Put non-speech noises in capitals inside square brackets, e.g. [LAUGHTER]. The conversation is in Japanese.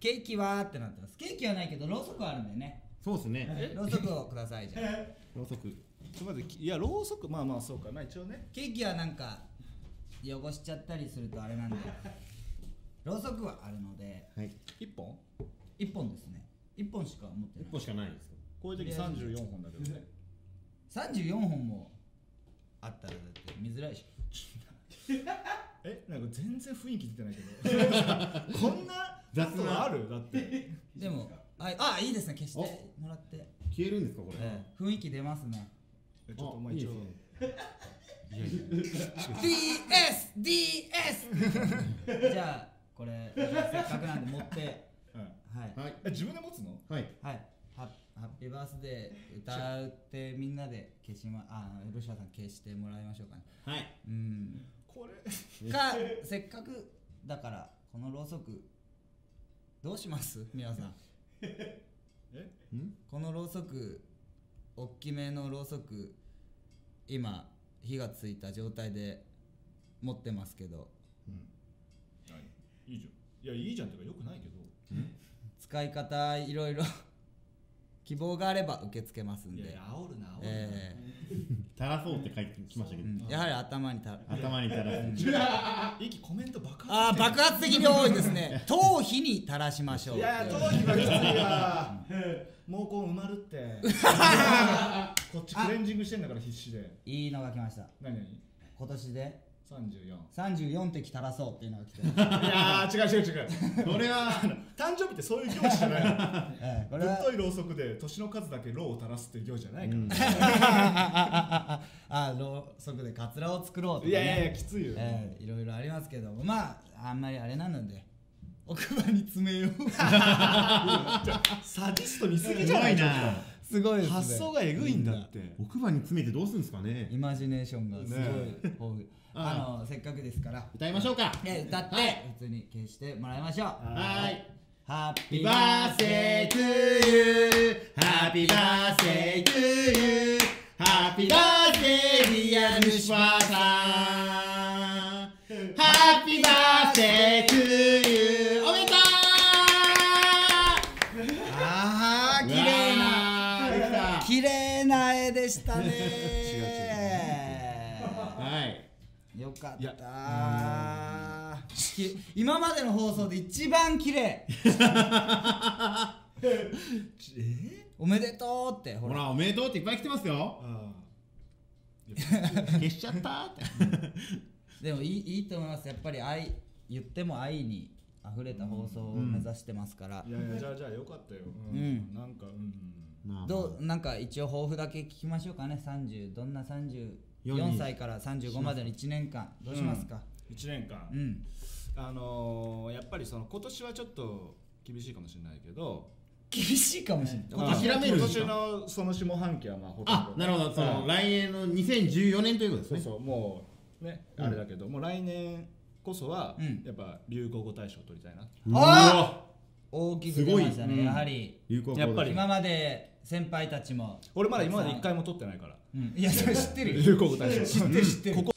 ケーキはってなってます。ケーキはないけどろうそくはあるんだよね。そうですね。ろうそくをくださいじゃあ。ろうそく。ちょっと待っていやろうそくまあまあそうかな一応ね。ケーキはなんか汚しちゃったりするとあれなんで。ろうそくはあるので。はい。一本？1本ですね。1本しか持ってない。一本しかないですこういう時34本だけどね。34本もあったらだって見づらいでし。ょ [LAUGHS] えなんか全然雰囲気出てないけど [LAUGHS] あるだって。[LAUGHS] でもああいいですね消してもらって、消えるんですかこれ。ええ。雰囲気出ますね。えちょっとまああいい一応。ですね DS!DS! じゃあこれせっかくなんで持って。うんはい。はい。え自分で持つの？はい。はい。ハハッピーバースデー歌ってみんなで消しまあロシアさん消してもらいましょうかね。はい。うん。これ。かせっかくだからこのろうそくどうします？[LAUGHS] 皆さん。え？ん？このろうそく大きめのろうそく今火がついた状態で持ってますけど。何い。いじゃん。いやいいじゃんっていうかよくないけど。使い方いろいろ。[LAUGHS] 希望があれば受け付けますんで。いやいや煽るな煽るな、え垂らそうって書いてきましたけど、えうん。やはり頭にた頭に垂らす。[LAUGHS] 息コメント爆発あー爆発的に多いですね。[LAUGHS] 頭皮に垂らしましょう。いやいや頭皮はきついわ毛根埋まるって。[LAUGHS] こっちクレンジングしてんだから必死で。いいのが来ました。何何？今年で34 34滴垂らそうっていうのが来て、[LAUGHS] いやー違う違う違う。これは誕生日ってそういう行事じゃないの。[LAUGHS] ええこれは。ぶっといろうそくで年の数だけろうを垂らすっていう行事じゃないから、うん。[LAUGHS] あろうそくでカツラを作ろうとか、ね、いやいやいやきついよ、ええいろいろありますけども。まああんまりあれなので奥歯に詰めよう。サディストにすぎすじゃなごいないちょっすごいですね。と発想がえぐいんだって。奥歯に詰めてどうするんですかね。イマジネーションがすごいね豊富、あのせっかくですから。歌いましょうか。え歌って、はい。普通に消してもらいましょう。はい。ハッピーババースデートゥーユーハッピーバースデートゥーユ麗な絵でしたね。[LAUGHS] はい。よかった。き。今までの放送で一番綺麗。[LAUGHS] え？おめでとうってほら。ほらおめでとうっていっぱい来てますよ。あ消しちゃったって。[LAUGHS] でもいいいいと思います。やっぱり愛言っても愛に溢れた放送を目指してますから。ー、いやいやじゃあじゃあよかったよ、うん。なんかうんまあまあ。どうなんか一応抱負だけ聞きましょうかね。30どんな34 4歳から35までの1年間。どうしますか？1年間、うん。あのー、やっぱりその今年はちょっと厳しいかもしれないけど。厳しいかもしれない。今年諦めるん今年のその下半期はまあほとんど。あなるほど。そのはい来年の2014年ということですね。そうそう。もうね、うん。あれだけどもう来年こそは、うん。やっぱ流行語大賞を取りたいなう。わあ大きく出ましたね。やはりやっぱり。今まで先輩たちも。俺まだ今まで一回も取ってないから。うん。いやそれ知ってるよ。[LAUGHS] 流行語大賞。知ってる知ってる。ここ